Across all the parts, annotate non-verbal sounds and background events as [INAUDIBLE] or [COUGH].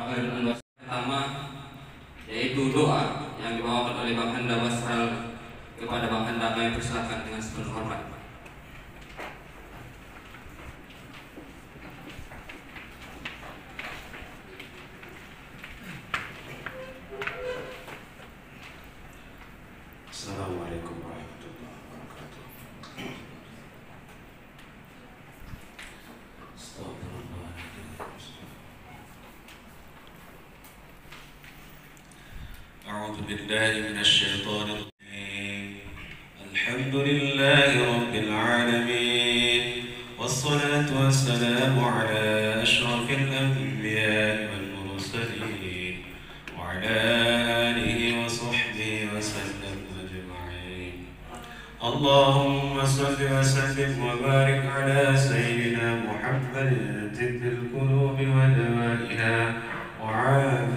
Bapak Anwar pertama yaitu doa yang dibawakan oleh bang Hendra Wasral kepada bang Hendra kami persilakan dengan sepenuh hormat. سيدنا محمد طب القلوب ودوائها وعافية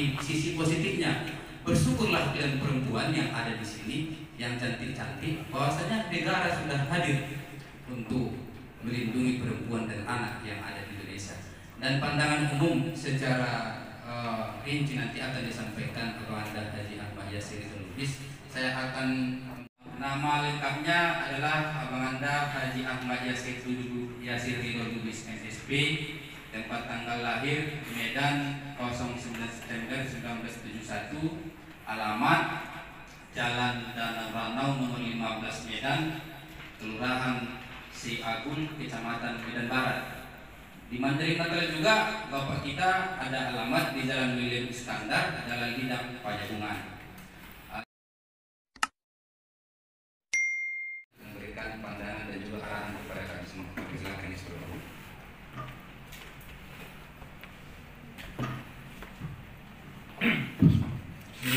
di sisi positifnya bersyukurlah dengan perempuan yang ada di sini yang cantik-cantik bahwasanya negara sudah hadir untuk melindungi perempuan dan anak yang ada di Indonesia dan pandangan umum secara uh, rinci nanti akan disampaikan kepada Haji Ahmad Yasin Zulukis saya akan nama lengkapnya adalah Abang Anda Haji Ahmad Yasin Zulukis MSP tempat tanggal lahir di Medan 09 September 1971 alamat Jalan Danau Ranau nomor 15 Medan Kelurahan Si Agung Kecamatan Medan Barat. Di Menteri Natal juga Bapak kita ada alamat di Jalan William Iskandar Jalan Lidang Pajagungan. Memberikan pandangan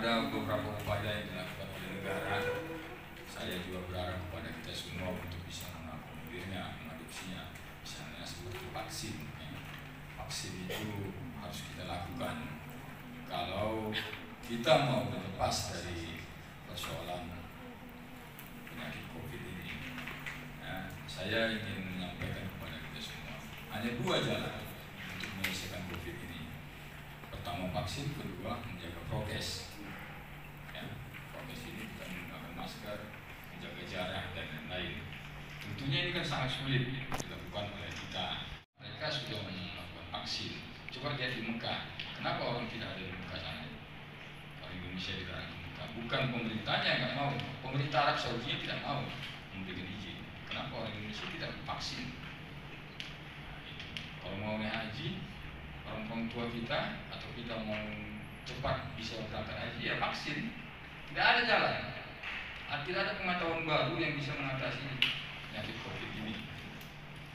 Ada beberapa upaya yang dilakukan oleh negara. Saya juga berharap kepada kita semua untuk bisa mengakomodirnya, mengadopsinya. Misalnya seperti vaksin. ya. Vaksin itu harus kita lakukan. Kalau kita mau berlepas dari persoalan penyakit COVID ini, ya, saya ingin menyampaikan kepada kita semua hanya dua jalan untuk menyelesaikan COVID ini. Pertama vaksin, kedua menjaga prokes. Ya, prokes ini kita menggunakan masker, menjaga jarak dan lain-lain. Tentunya ini kan sangat sulit dilakukan oleh kita. Mereka sudah melakukan vaksin. Coba lihat di Mekah. Kenapa orang tidak ada di Mekah sana? Orang Indonesia di dalam Mekah. Bukan pemerintahnya yang nggak mau. Pemerintah Arab Saudi tidak mau memberikan izin. Kenapa orang Indonesia tidak vaksin? Nah, itu. Kalau mau naik haji, orang tua kita atau kita mau cepat bisa berangkat haji ya vaksin. Tidak ada jalan. Tidak ada pengetahuan baru yang bisa mengatasi penyakit COVID ini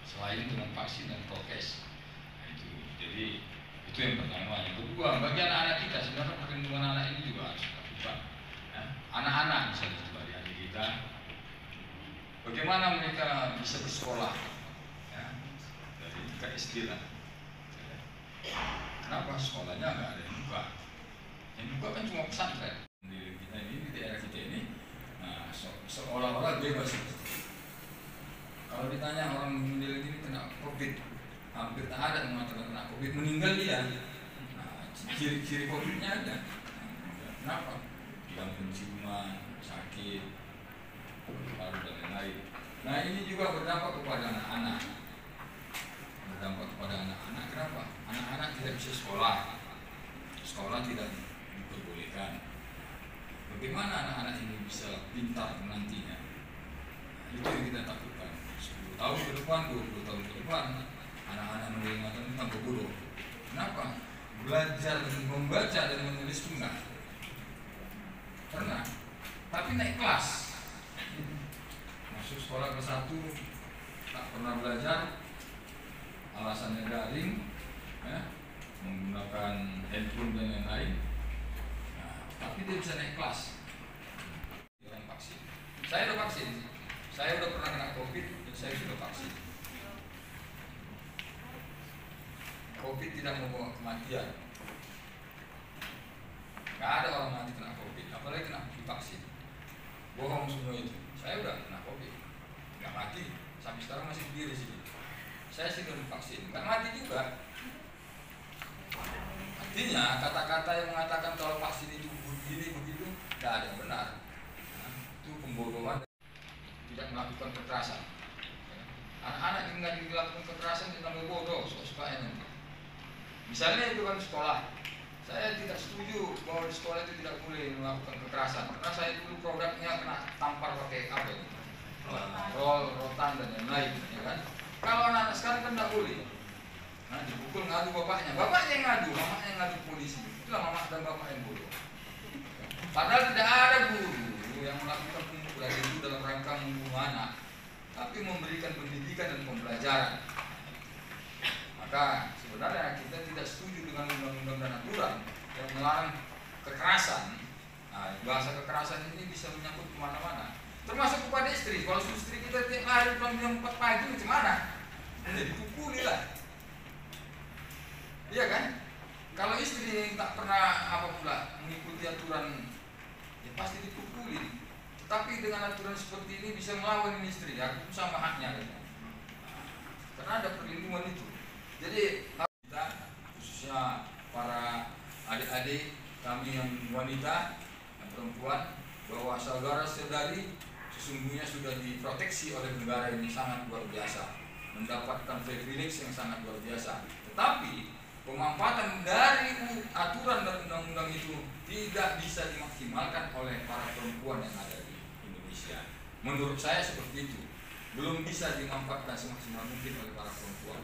selain dengan vaksin dan prokes. Nah, itu. Jadi itu yang pertama. Yang kedua, bagi anak-anak kita sebenarnya perlindungan anak ini juga harus dilakukan. Ya. Anak-anak misalnya coba adik kita, bagaimana mereka bisa bersekolah? Ya. Dari ke SD lah. Kenapa sekolahnya nggak ada yang buka? Yang buka kan cuma pesantren. Di kita ini di daerah kita ini, nah, se- seolah-olah bebas. Kalau ditanya orang mendiling ini kena COVID, hampir tak ada yang mengatakan kena COVID, meninggal dia. Nah, ciri-ciri COVID-nya ada. Nah, Kenapa? Hilang penciuman, sakit, paru dan lain-lain. Nah ini juga berdampak kepada anak-anak. Berdampak kepada anak-anak. Kenapa? Tidak bisa sekolah. Sekolah tidak diperbolehkan. Bagaimana anak-anak ini bisa pintar nantinya? Itu yang kita takutkan. 10 tahun ke depan, 20 tahun ke depan, anak-anak menerima tentang bodoh. Kenapa? Belajar dan membaca dan menulis enggak. Pernah. Tapi naik kelas. Masuk sekolah kelas 1 tak pernah belajar. Alasannya daring, ya, menggunakan handphone dan lain-lain. Nah, tapi dia bisa naik kelas. Orang vaksin. Saya udah vaksin. Saya udah pernah kena COVID dan saya sudah vaksin. COVID tidak membawa kematian. Gak ada orang mati kena COVID, apalagi kena divaksin. Bohong semua itu. Saya udah kena COVID, gak mati. Sampai sekarang masih berdiri sini. Saya sih udah divaksin, gak mati juga. Artinya kata-kata yang mengatakan kalau vaksin itu begini begitu, gak ada yang benar. Nah, itu pembodohan. Tidak melakukan kekerasan. Anak-anak yang nggak dilakukan kekerasan itu namanya bodoh, suka-sukanya nanti. Misalnya itu kan sekolah, saya tidak setuju bahwa di sekolah itu tidak boleh melakukan kekerasan. Karena saya dulu produknya kena tampar pakai apa itu? Rol, rotan dan lain-lain, ya kan? Kalau anak-anak sekarang kan tidak boleh. Nah, dipukul ngadu bapaknya, bapaknya yang ngadu, mamanya yang ngadu polisi. Itulah mama dan bapak yang bodoh. Padahal tidak ada guru yang melakukan pemukulan itu dalam rangka membunuh anak, tapi memberikan pendidikan dan pembelajaran. Maka sebenarnya kita tidak setuju dengan undang-undang dan aturan yang melarang kekerasan. Nah, bahasa kekerasan ini bisa menyangkut ke mana-mana, termasuk kepada istri. Kalau istri kita tiap hari pulang jam 4 pagi, macam mana? Jadi pukuli lah. Iya kan? Kalau istri yang tak pernah apa pula mengikuti aturan, ya pasti dipukuli. tapi dengan aturan seperti ini bisa melawan istri ya itu sama haknya kan? karena ada perlindungan itu jadi kita khususnya para adik-adik kami yang wanita yang perempuan bahwa saudara saudari sesungguhnya sudah diproteksi oleh negara ini sangat luar biasa mendapatkan privilege yang sangat luar biasa tetapi pemanfaatan dari aturan dan undang-undang itu tidak bisa dimaksimalkan oleh para perempuan yang ada di Indonesia. Menurut saya seperti itu. Belum bisa dimanfaatkan semaksimal mungkin oleh para perempuan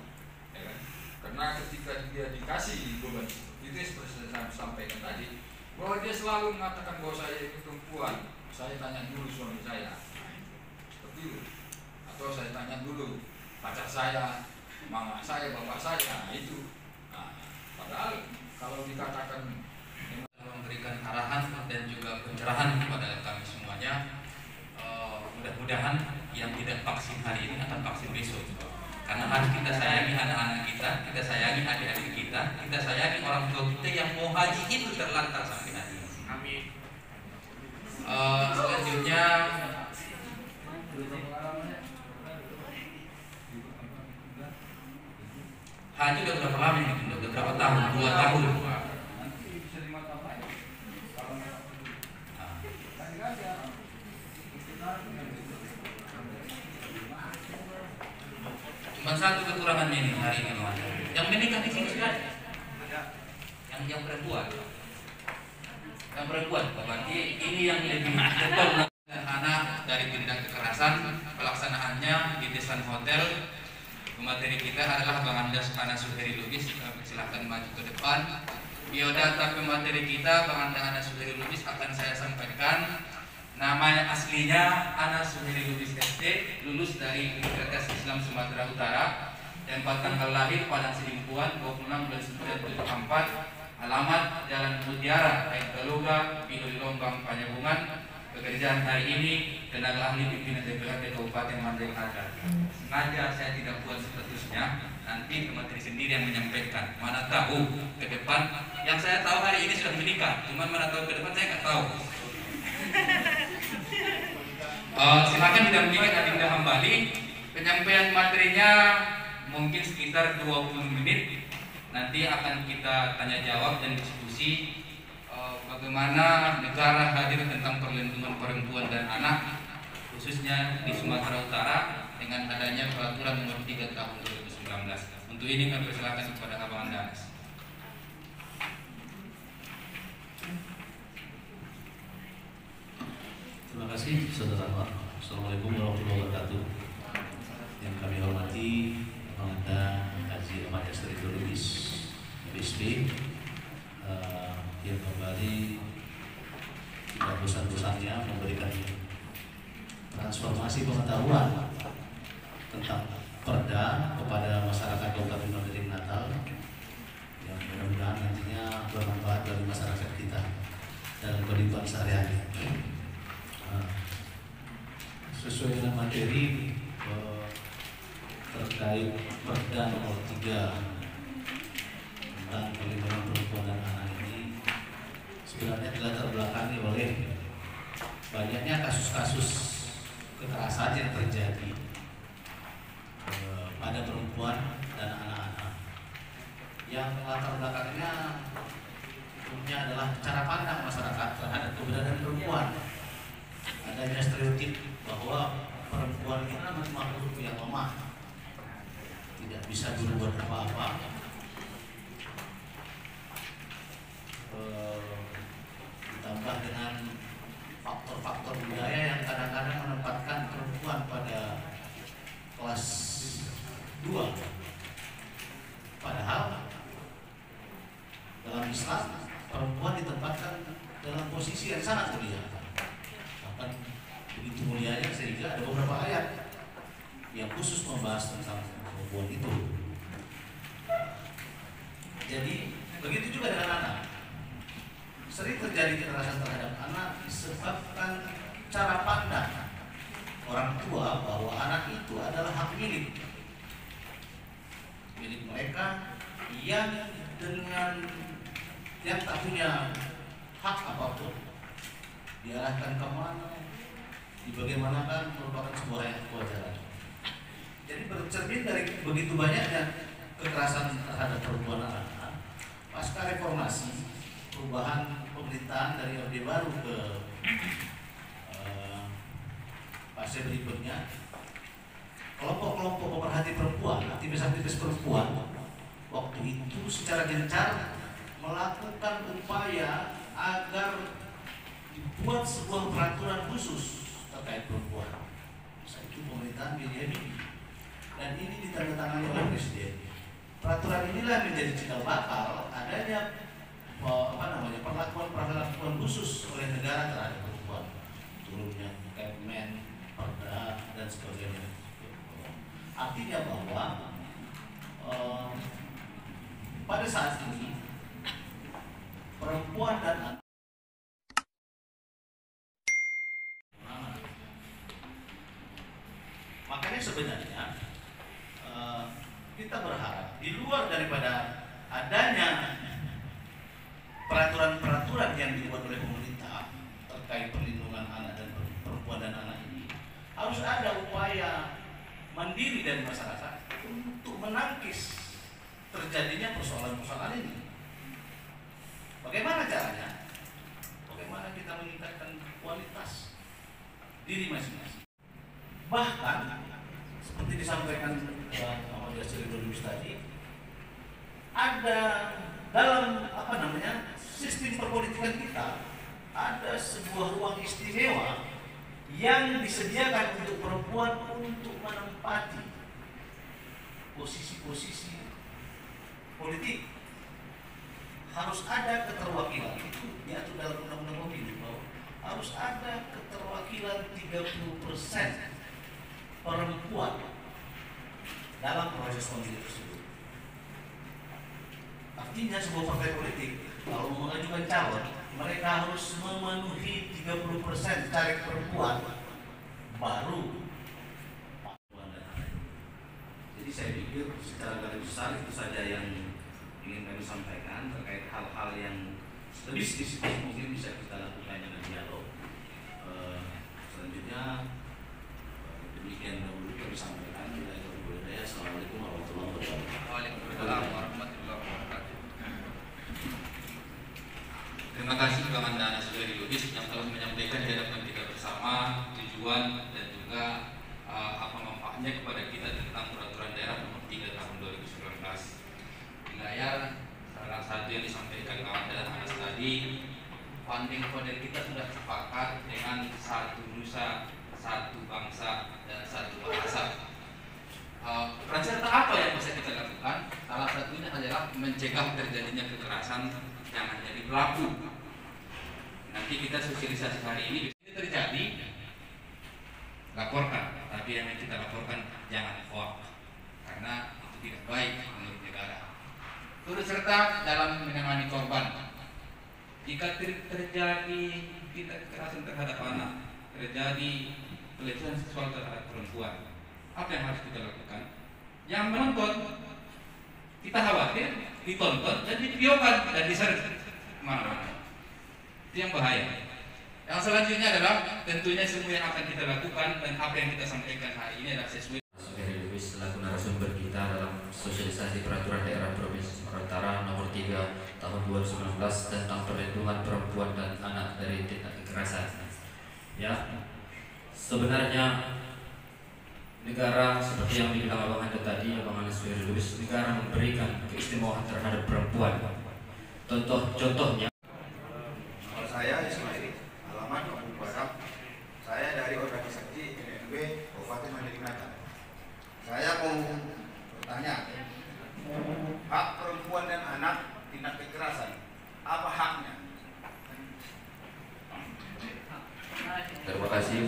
ya kan? karena ketika dia dikasih beban itu seperti saya sampaikan tadi bahwa dia selalu mengatakan bahwa saya ini perempuan saya tanya dulu suami saya. Seperti itu. Atau saya tanya dulu pacar saya mama saya bapak saya nah, itu padahal kalau dikatakan memberikan arahan dan juga pencerahan kepada kami semuanya uh, mudah-mudahan yang tidak vaksin hari ini akan vaksin besok karena harus kita sayangi anak-anak kita, kita sayangi adik-adik kita, kita sayangi orang tua kita yang mau haji itu terlantar sampai hari ini. Amin. Uh, selanjutnya haji udah berapa lama ini? Udah berapa tahun? Dua tahun. Cuma satu kekurangan ini hari ini Mas. Yang menikah di sini sudah ada. Yang yang perempuan. Yang perempuan, berarti ini yang lebih betul anak dari tindak kekerasan pelaksanaannya di desain hotel pemateri kita adalah Bang Andas Ana Suheri Lubis silahkan maju ke depan biodata pemateri kita Bang Andas Suheri Lubis akan saya sampaikan Nama aslinya Ana Suheri Lubis SD, lulus dari Universitas Islam Sumatera Utara. Tempat tanggal lahir Padang Sedimpuan 26 bulan 1974. Alamat Jalan Mutiara, Aik Galuga, Pidul Lombang, Panyabungan. Pekerjaan hari ini tenaga ahli pimpinan DPRD Kabupaten Mandai Ada. Sengaja saya tidak buat statusnya, nanti pemateri sendiri yang menyampaikan. Mana tahu ke depan, yang saya tahu hari ini sudah menikah, cuman mana tahu ke depan saya nggak tahu. Uh, [LAUGHS] silakan didampingi Adinda Hambali penyampaian materinya mungkin sekitar 20 menit nanti akan kita tanya jawab dan diskusi bagaimana negara hadir tentang perlindungan perempuan dan anak khususnya di Sumatera Utara dengan adanya peraturan nomor 3 tahun 2019 untuk ini kami persilakan kepada Abang Andanas Terima kasih saudara Assalamualaikum warahmatullahi wabarakatuh. Yang kami hormati Pengantar Haji Ahmad Yasri Lubis BSB uh, Yang kembali Tidak bosan-bosannya memberikan Transformasi pengetahuan Tentang perda kepada masyarakat Kabupaten Mandailing Natal yang mudah-mudahan nantinya bermanfaat bagi masyarakat kita dalam kehidupan sehari-hari. Sesuai dengan materi eh, terkait Perda nomor 3 tentang perlindungan perempuan dan anak sebenarnya dilatar belakangi oleh banyaknya kasus-kasus kekerasan yang terjadi eh, pada perempuan dan anak-anak. Yang latar belakangnya umumnya adalah cara pandang masyarakat terhadap keberadaan perempuan. Adanya stereotip bahwa perempuan itu makhluk yang lemah tidak bisa berbuat apa-apa. Eh, ditambah dengan faktor-faktor budaya yang kadang-kadang menempatkan perempuan pada kelas 2 padahal dalam Islam perempuan ditempatkan dalam posisi yang sangat mulia bahkan begitu mulianya sehingga ada beberapa ayat yang khusus membahas tentang perempuan itu jadi begitu juga dengan anak sering terjadi kekerasan terhadap anak disebabkan cara pandang orang tua bahwa anak itu adalah hak milik milik mereka yang dengan yang tak punya hak apa pun diarahkan ke mana Dibagaimanakan merupakan sebuah yang kewajaran. Jadi bercermin dari begitu banyaknya perempuan anak-anak pasca reformasi perubahan pemerintahan dari Orde Baru ke eh, fase berikutnya kelompok-kelompok pemerhati perempuan, aktivis-aktivis perempuan waktu itu secara gencar melakukan upaya agar dibuat sebuah peraturan khusus terkait perempuan. Saat itu pemerintahan ini dan ini ditandatangani oleh Presiden. Peraturan inilah menjadi cikal bakal adanya eh, apa namanya perlakuan perlakuan khusus oleh negara terhadap perempuan turunnya Kepmen, Perda dan sebagainya. Artinya bahwa eh, pada saat ini perempuan dan anak makanya sebenarnya eh, kita berharap di luar daripada adanya peraturan-peraturan yang dibuat oleh pemerintah terkait perlindungan anak dan perempuan dan anak ini harus ada upaya mandiri dari masyarakat untuk menangkis terjadinya persoalan-persoalan ini. Bagaimana caranya? Bagaimana kita meningkatkan kualitas diri masing-masing? Bahkan seperti disampaikan Muhammad Yasir Lubis tadi, ada dalam apa namanya sistem perpolitikan kita ada sebuah ruang istimewa yang disediakan untuk perempuan untuk menempati posisi-posisi politik. Harus ada keterwakilan itu diatur dalam undang-undang pemilu bahwa harus ada keterwakilan 30% perempuan dalam proses pemilu tersebut. Artinya sebuah partai politik kalau mengajukan calon mereka harus memenuhi 30% caleg perempuan baru jadi saya pikir secara garis besar itu saja yang ingin kami sampaikan terkait hal-hal yang lebih spesifik mungkin bisa kita lakukan dengan dialog. Eh, selanjutnya eh, demikian dahulu kami sampaikan. Bila itu berbeda, Assalamualaikum warahmatullahi wabarakatuh. Waalaikumsalam warahmatullahi wabarakatuh. Terima kasih Bang Anda Nasudari Lubis yang telah menyampaikan di hadapan kita bersama tujuan dan juga uh, apa manfaatnya kepada kita tentang peraturan daerah nomor 3 tahun 2019. Di layar salah satu yang disampaikan Anda dan Anas tadi, model kita sudah sepakat dengan satu nusa, satu bangsa dan satu bahasa. Uh, peran serta apa yang bisa kita lakukan? Salah satunya adalah mencegah terjadinya kekerasan jangan jadi pelaku. Nanti kita sosialisasi hari ini ini terjadi, laporkan. Tapi yang kita laporkan jangan hoax, karena itu tidak baik menurut negara. Turut serta dalam menangani korban. Jika ter- terjadi tidak kekerasan terhadap anak, terjadi pelecehan seksual terhadap perempuan, apa yang harus kita lakukan? Yang menonton kita khawatir ditonton dan divideokan dan di-share ke mana-mana. Itu yang bahaya. Yang selanjutnya adalah tentunya semua yang akan kita lakukan dan apa yang kita sampaikan hari ini adalah sesuai selaku narasumber kita dalam sosialisasi peraturan daerah Provinsi Sumatera Utara nomor 3 tahun 2019 tentang perlindungan perempuan dan anak dari tindak kekerasan. Ya, sebenarnya negara seperti yang dibilang Abang Anda tadi, Abang Ferry Lubis, negara memberikan keistimewaan terhadap perempuan. Contoh contohnya Kalau saya Ismail, alamat Abu Barak. Saya dari organisasi NNB Kabupaten Mandiri Nata. Saya mau bertanya, hak perempuan dan anak tindak kekerasan, apa haknya? Terima kasih.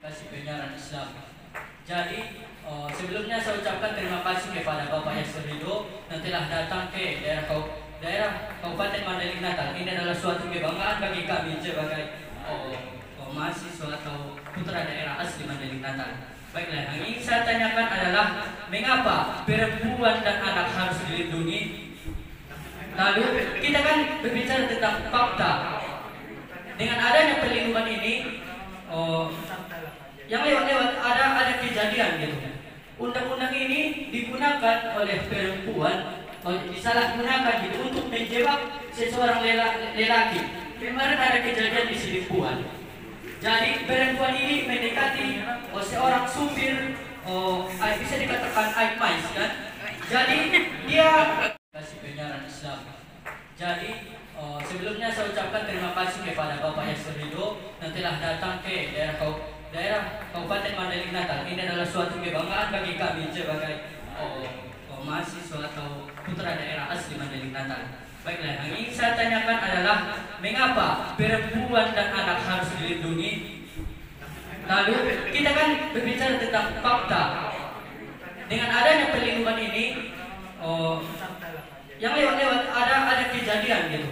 kasih penyiaran Islam. Jadi eh, sebelumnya saya ucapkan terima kasih kepada Bapak Yasir Ridho yang telah datang ke daerah kau daerah Kabupaten Mandailing Natal. Ini adalah suatu kebanggaan bagi kami sebagai oh, oh, mahasiswa atau putra daerah asli Mandailing Natal. Baiklah, yang ingin saya tanyakan adalah mengapa perempuan dan anak harus dilindungi? Lalu kita kan berbicara tentang fakta. Dengan adanya perlindungan ini, oh, yang lewat-lewat ada ada kejadian gitu. Undang-undang ini digunakan oleh perempuan oh, disalahgunakan gitu untuk menjebak seseorang lela- lelaki. Kemarin ada kejadian di sini puan. Jadi perempuan ini mendekati oh, seorang supir oh, bisa dikatakan Aikmais kan. Jadi dia kasih penyiaran Islam. Jadi oh, sebelumnya saya ucapkan terima kasih kepada Bapak Yasir Ridho yang telah datang ke daerah kau daerah Kabupaten Mandailing Natal. Ini adalah suatu kebanggaan bagi kami sebagai oh, oh, mahasiswa atau putra daerah asli Mandailing Natal. Baiklah, yang ingin saya tanyakan adalah mengapa perempuan dan anak harus dilindungi? Lalu kita kan berbicara tentang fakta. Dengan adanya perlindungan ini, oh, yang lewat-lewat ada ada kejadian gitu.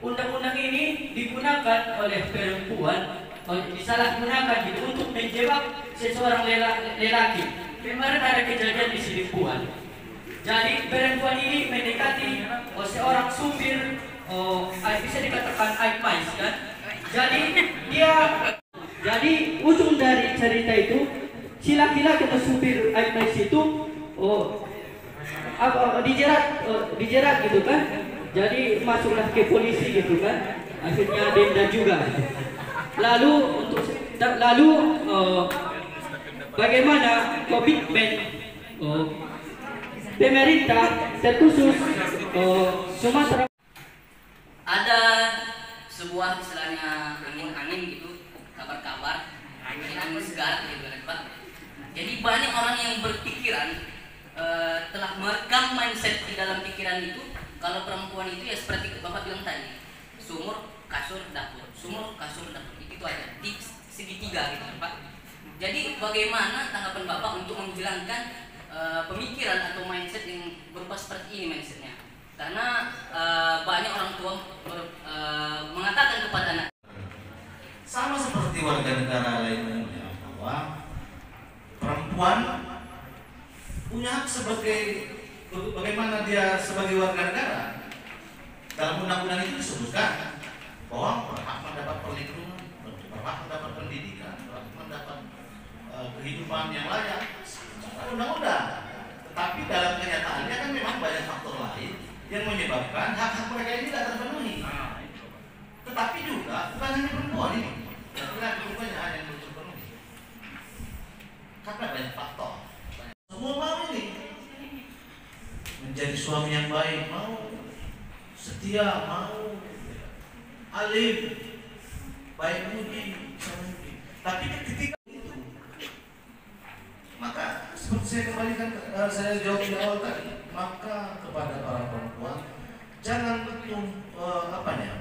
Undang-undang ini digunakan oleh perempuan oh, disalahgunakan gitu untuk menjebak seseorang lela- lelaki. Kemarin ada kejadian di sini puan. Jadi perempuan ini mendekati oh, seorang supir oh, bisa dikatakan Aikmais kan. Jadi dia jadi ujung dari cerita itu si laki-laki atau supir Aikmais itu oh, apa dijerat oh, dijerat gitu kan. Jadi masuklah ke polisi gitu kan. Akhirnya denda juga. Lalu untuk lalu oh, bagaimana komitmen oh, pemerintah terkhusus oh, Sumatera. Ada sebuah istilahnya angin-angin gitu kabar-kabar angin-angin segar gitu kan jadi banyak orang yang berpikiran eh, telah merekam mindset di dalam pikiran itu kalau perempuan itu ya seperti bapak bilang tadi sumur kasur dapur. Sumur kasur dapur. Itu aja di segitiga gitu kan Pak. Jadi bagaimana tanggapan bapak untuk menghilangkan eh, pemikiran atau mindset yang berupa seperti ini mindsetnya. Karena eh, banyak orang tua eh, mengatakan kepada anak. Sama seperti warga negara lainnya bahwa perempuan punya hak sebagai bagaimana dia sebagai warga negara? Dalam undang-undang itu disebutkan bahwa berhak mendapat perlindungan berhak mendapat pendidikan berhak mendapat eh, kehidupan yang layak. Undang-undang tetapi dalam kenyataannya kan memang banyak faktor lain yang menyebabkan hak-hak mereka ini tidak terpenuhi. Tetapi juga bukan hanya perempuan ini laki-laki rupanya hanya yang belum terpenuhi. Karena banyak faktor. Semua mau ini menjadi suami yang baik mau setia mau alim baik budi. tapi ketika itu maka seperti saya kembalikan eh, saya jawab di awal tadi maka kepada para perempuan jangan betul eh, apanya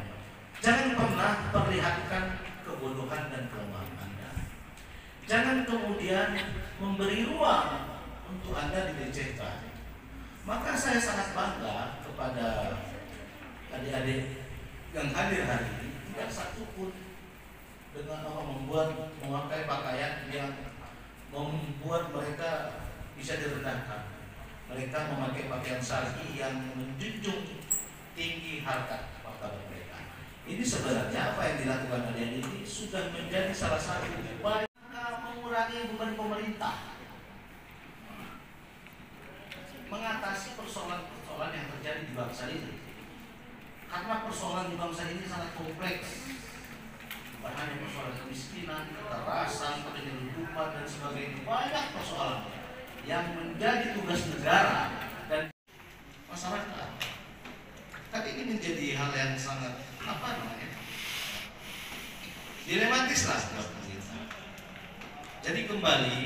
jangan pernah perlihatkan kebodohan dan kelemahan anda jangan kemudian memberi ruang untuk anda dilecehkan maka saya sangat bangga kepada adik-adik yang hadir hari ini tidak satu pun dengan apa membuat memakai pakaian yang membuat mereka bisa direndahkan. Mereka memakai pakaian syar'i yang menjunjung tinggi harkat martabat mereka. Ini sebenarnya apa yang dilakukan kalian ini sudah menjadi salah satu upaya mengurangi beban pemerintah mengatasi persoalan-persoalan yang terjadi di bangsa ini. Karena persoalan di bangsa ini sangat kompleks. Bukan hanya persoalan kemiskinan, kekerasan, penyelundupan dan sebagainya. Banyak persoalan yang menjadi tugas negara dan masyarakat. Kan ini menjadi hal yang sangat apa namanya? Dilematis lah pemerintah. Jadi kembali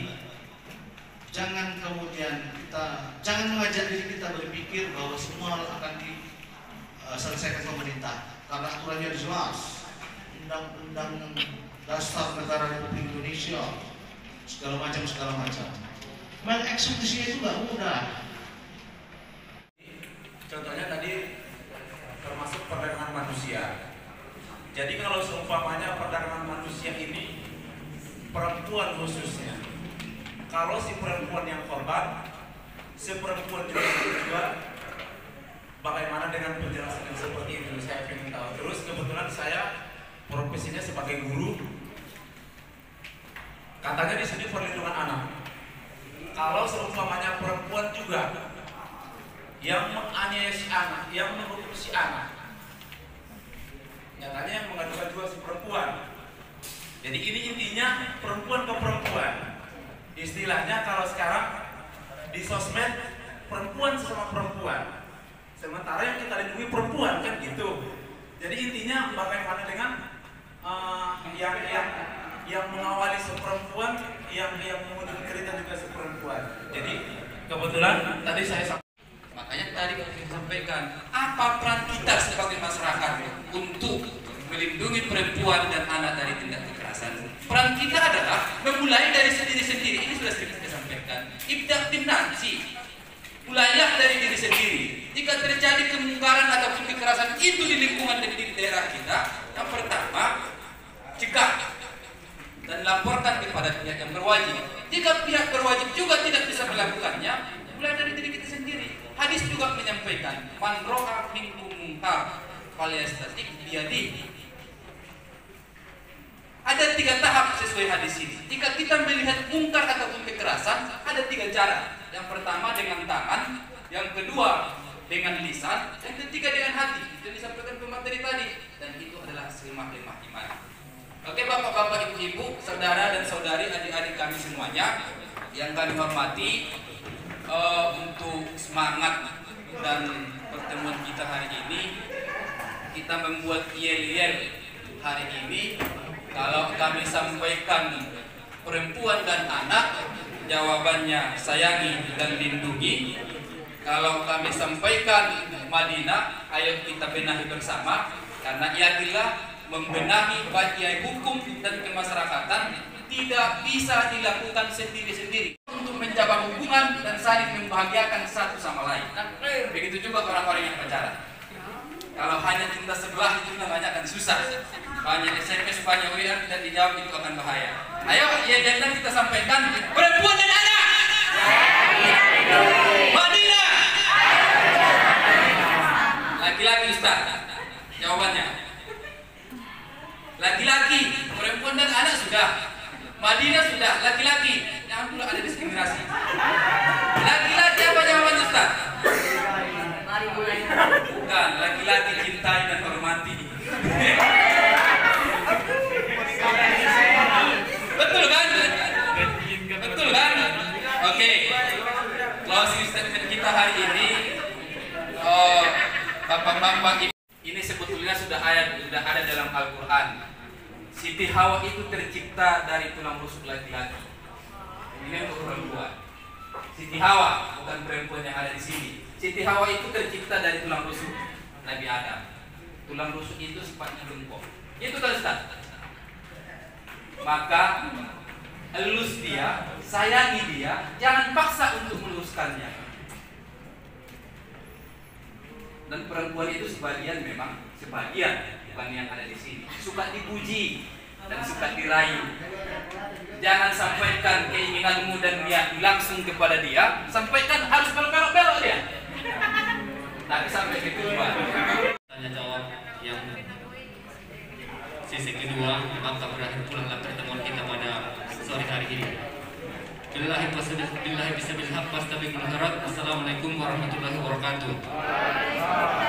jangan kemudian kita jangan mengajak diri kita berpikir bahwa semua hal akan diselesaikan pemerintah karena aturannya jelas undang-undang dasar negara Republik Indonesia segala macam segala macam mengeksekusinya itu nggak mudah Contohnya tadi termasuk perdagangan manusia. Jadi kalau seumpamanya perdagangan manusia ini perempuan khususnya, kalau si perempuan yang korban, si perempuan juga juga bagaimana dengan penjelasan yang seperti itu saya ingin tahu. Terus kebetulan saya profesinya sebagai guru Katanya di sini perlindungan anak. Kalau seumpamanya perempuan juga yang menganiaya si anak, yang menghukum si anak, nyatanya yang mengadukan juga si perempuan. Jadi ini intinya perempuan ke perempuan. Istilahnya kalau sekarang di sosmed perempuan sama perempuan. Sementara yang kita lindungi perempuan kan gitu. Jadi intinya bagaimana dengan uh, yang yang yang mengawali seperempuan, yang yang mengunjungi cerita juga seperempuan. Jadi kebetulan tadi saya Makanya tadi kami sampaikan, apa peran kita sebagai masyarakat untuk melindungi perempuan dan anak dari tindak kekerasan? Peran kita adalah memulai dari sendiri-sendiri. Ini sudah sering saya sampaikan. Ibda bin nafsi. Mulailah dari diri sendiri. Jika terjadi kemungkaran ataupun kekerasan itu di lingkungan dan di daerah kita, yang pertama, cegah dan laporkan kepada pihak yang berwajib. Jika pihak berwajib juga tidak bisa melakukannya, mulai dari diri kita sendiri. Hadis juga menyampaikan, man ro'a minkum munkar falyastatik biyadi. Ada tiga tahap sesuai hadis ini. Jika kita melihat mungkar ataupun kekerasan, ada tiga cara. Yang pertama dengan tangan, yang kedua dengan lisan, yang ketiga dengan hati. Itu disampaikan pemateri tadi. Dan itu adalah selemah-lemah iman. Oke bapak-bapak, ibu-ibu, saudara dan saudari, adik-adik kami semuanya yang kami hormati uh, untuk semangat dan pertemuan kita hari ini kita membuat yel-yel hari ini. Kalau kami sampaikan perempuan dan anak jawabannya sayangi dan lindungi. Kalau kami sampaikan Madinah ayo kita benahi bersama karena ialah membenahi bagian hukum dan kemasyarakatan tidak bisa dilakukan sendiri-sendiri untuk menjaga hubungan dan saling membahagiakan satu sama lain. Nah, begitu juga orang-orang yang pacaran. Kalau hanya cinta sebelah itu namanya akan susah. Banyak SMS, banyak WA tidak dijawab itu akan bahaya. Ayo, ya dan kita sampaikan perempuan dan anak. Madinah. Laki-laki Ustaz. Jawabannya. Laki-laki, perempuan dan anak sudah. Madinah sudah, laki-laki. Jangan pula ada diskriminasi. Laki-laki apa jawabannya Ustaz? Bukan, laki-laki cintai dan hormati. Betul kan? Betul kan? Oke. Closing kita hari ini oh, Bapak-bapak ini sebetulnya sudah ada sudah ada dalam Al-Qur'an. Siti Hawa itu tercipta dari tulang rusuk laki-laki. Ini untuk perempuan. Siti Hawa bukan perempuan yang ada di sini. Siti Hawa itu tercipta dari tulang rusuk Nabi Adam. Tulang rusuk itu sifatnya bengkok. Itu kan Ustaz. Maka elus dia, sayangi dia, jangan paksa untuk meluluskannya. Dan perempuan itu sebagian memang sebagian bukan yang ada di sini suka dipuji dan suka dirayu. Jangan sampaikan keinginanmu dan dia langsung kepada dia, sampaikan harus belok-belok dia. Tapi sampai ke tujuan. Tanya jawab yang sisi kedua maka berakhir pulanglah pertemuan kita pada sore hari ini. Billahi billahi bisabil haq wastabiqul harat. Assalamualaikum warahmatullahi wabarakatuh.